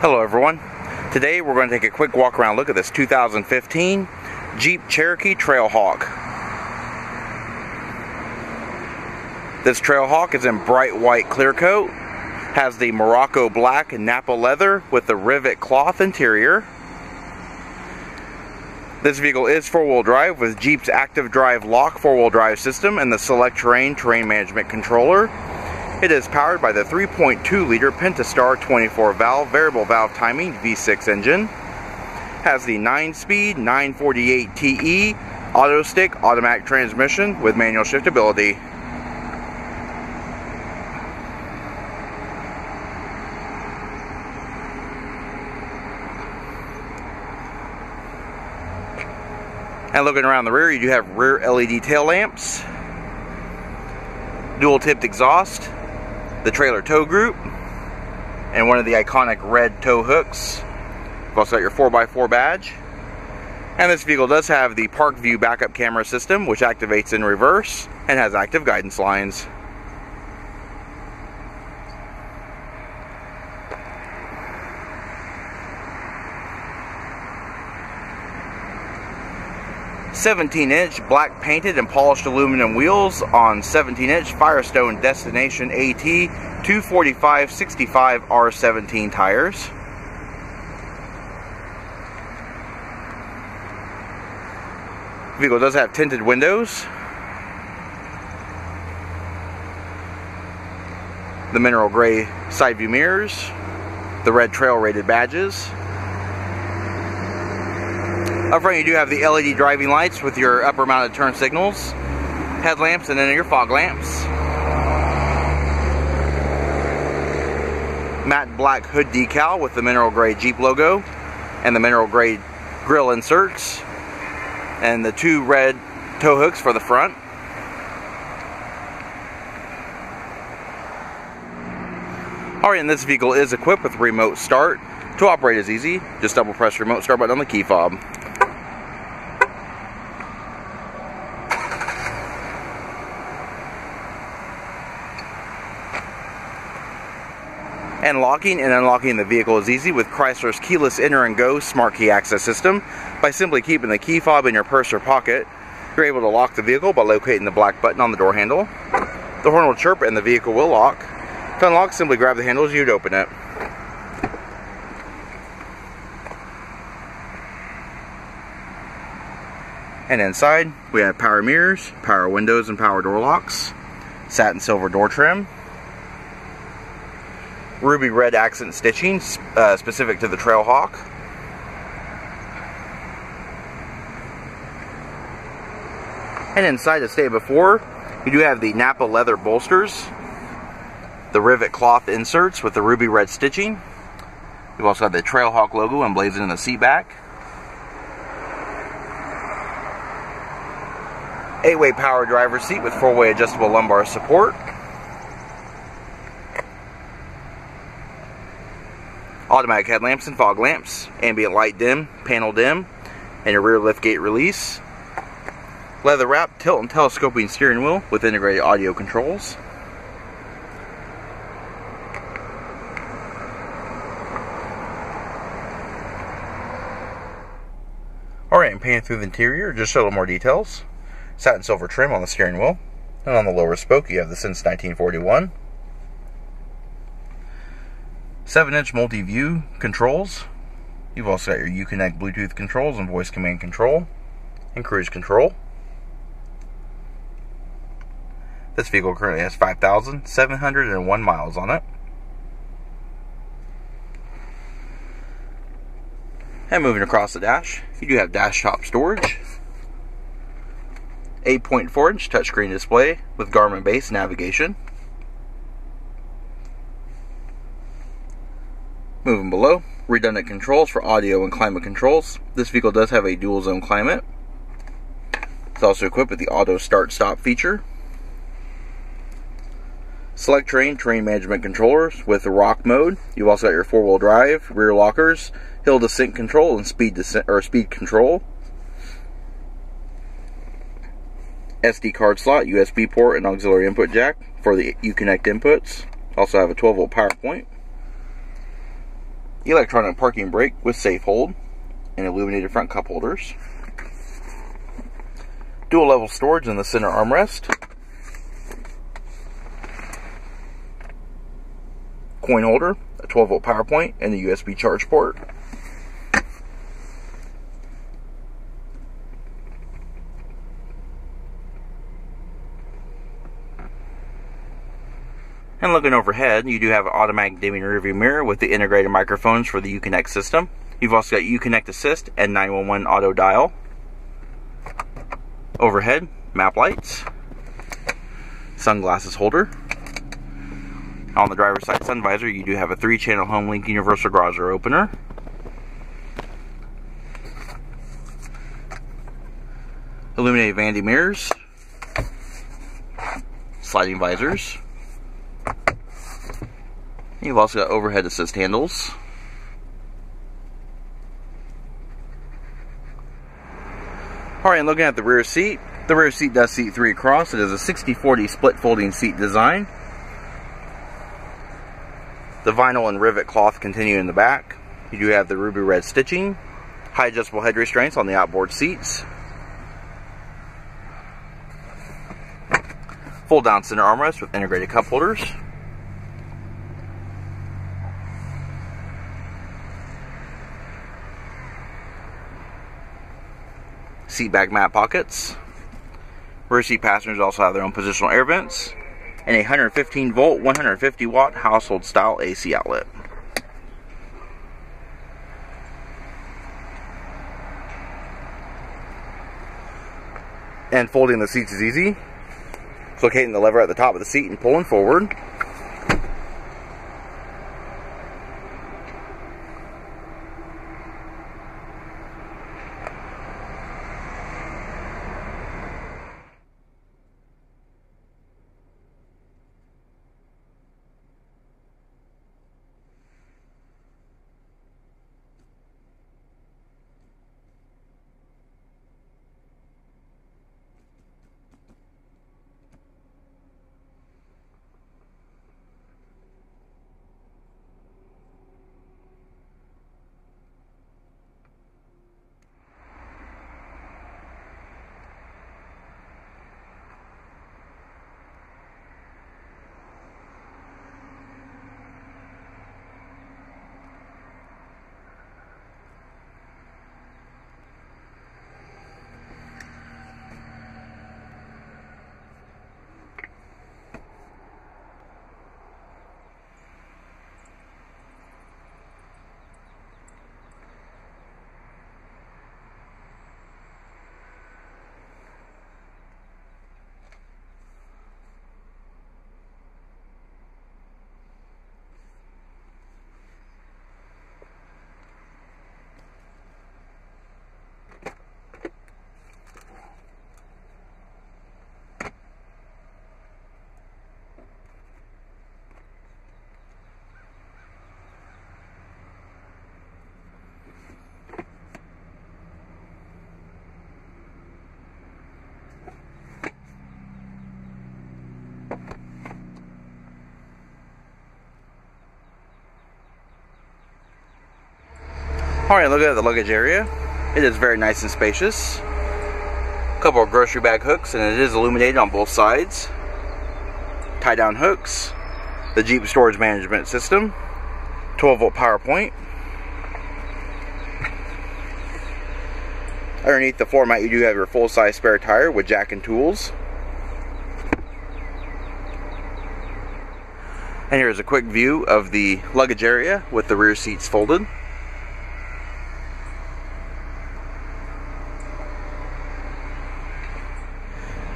Hello everyone. Today we're going to take a quick walk around look at this 2015 Jeep Cherokee Trailhawk. This Trailhawk is in bright white clear coat, has the Morocco black Nappa leather with the rivet cloth interior. This vehicle is four-wheel drive with Jeep's active drive lock four-wheel drive system and the select terrain terrain management controller. It is powered by the 3.2 liter Pentastar 24 valve variable valve timing V6 engine. Has the 9 speed 948 TE auto stick automatic transmission with manual shiftability. And looking around the rear, you do have rear LED tail lamps, dual tipped exhaust, the trailer tow group, and one of the iconic red tow hooks. You've also got your 4x4 badge. And this vehicle does have the park view backup camera system, which activates in reverse and has active guidance lines. 17 inch black painted and polished aluminum wheels on 17 inch Firestone Destination AT 245 65 R17 tires. vehicle does have tinted windows. The mineral gray side view mirrors. The red trail rated badges. Up front you do have the LED driving lights with your upper mounted turn signals, headlamps, and then your fog lamps. Matte black hood decal with the mineral gray Jeep logo and the mineral gray grill inserts and the two red tow hooks for the front. Alright, and this vehicle is equipped with remote start. To operate is easy, just double press remote start button on the key fob. And locking and unlocking the vehicle is easy with Chrysler's keyless enter and go smart key access system. By simply keeping the key fob in your purse or pocket, you're able to lock the vehicle by locating the black button on the door handle. The horn will chirp and the vehicle will lock. To unlock, simply grab the handle as you'd open it. And inside, we have power mirrors, power windows, and power door locks, satin silver door trim, ruby red accent stitching uh, specific to the Trailhawk. And inside, as stated before, you do have the Nappa leather bolsters, the rivet cloth inserts with the ruby red stitching. You've also got the Trailhawk logo emblazoned in the seat back. Eight-way power driver seat with four-way adjustable lumbar support. Automatic headlamps and fog lamps, ambient light dim, panel dim, and your rear liftgate release. Leather wrap, tilt and telescoping steering wheel with integrated audio controls. Alright, and painted through the interior, just a little more details. Satin silver trim on the steering wheel. And on the lower spoke, you have the since 1941 7-inch multi-view controls. You've also got your Uconnect Bluetooth controls and voice command control and cruise control. This vehicle currently has 5,701 miles on it. And moving across the dash, you do have dash top storage. 8.4 inch touchscreen display with Garmin base navigation. Moving below, redundant controls for audio and climate controls. This vehicle does have a dual zone climate. It's also equipped with the auto start stop feature. Select terrain, terrain management controllers with the rock mode. You've also got your four wheel drive, rear lockers, hill descent control, and speed descent or speed control. SD card slot, USB port, and auxiliary input jack for the Uconnect inputs. Also have a 12 volt power point. Electronic parking brake with safe hold, and illuminated front cup holders. Dual level storage in the center armrest. Coin holder, a 12 volt power point, and the USB charge port. And looking overhead, you do have an automatic dimming rearview mirror with the integrated microphones for the Uconnect system. You've also got Uconnect Assist and 911 auto dial. Overhead, map lights, sunglasses holder. On the driver's side sun visor, you do have a three-channel HomeLink universal garage door opener. Illuminated vanity mirrors, sliding visors. You've also got overhead assist handles. Alright, and looking at the rear seat, the rear seat does seat three across. It is a 60-40 split folding seat design. The vinyl and rivet cloth continue in the back. You do have the ruby red stitching, high adjustable head restraints on the outboard seats. Fold down center armrest with integrated cup holders. Seat back mat pockets. Rear seat passengers also have their own positional air vents and a 115 volt, 150 watt household style AC outlet. And folding the seats is easy. It's locating the lever at the top of the seat and pulling forward. Alright, look at the luggage area. It is very nice and spacious. A couple of grocery bag hooks, and it is illuminated on both sides. Tie down hooks. The Jeep storage management system. 12 volt power point. Underneath the floor mat, you do have your full size spare tire with jack and tools. And here's a quick view of the luggage area with the rear seats folded.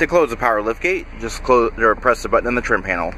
To close the power liftgate, just close or press the button in the trim panel.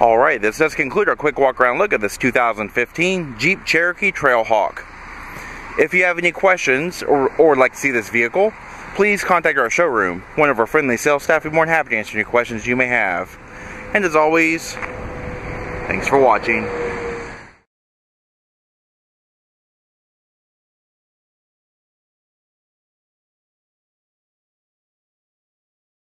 Alright, this does conclude our quick walk around look at this 2015 Jeep Cherokee Trailhawk. If you have any questions or, or like to see this vehicle, please contact our showroom. One of our friendly sales staff will be more than happy to answer any questions you may have. And as always, thanks for watching.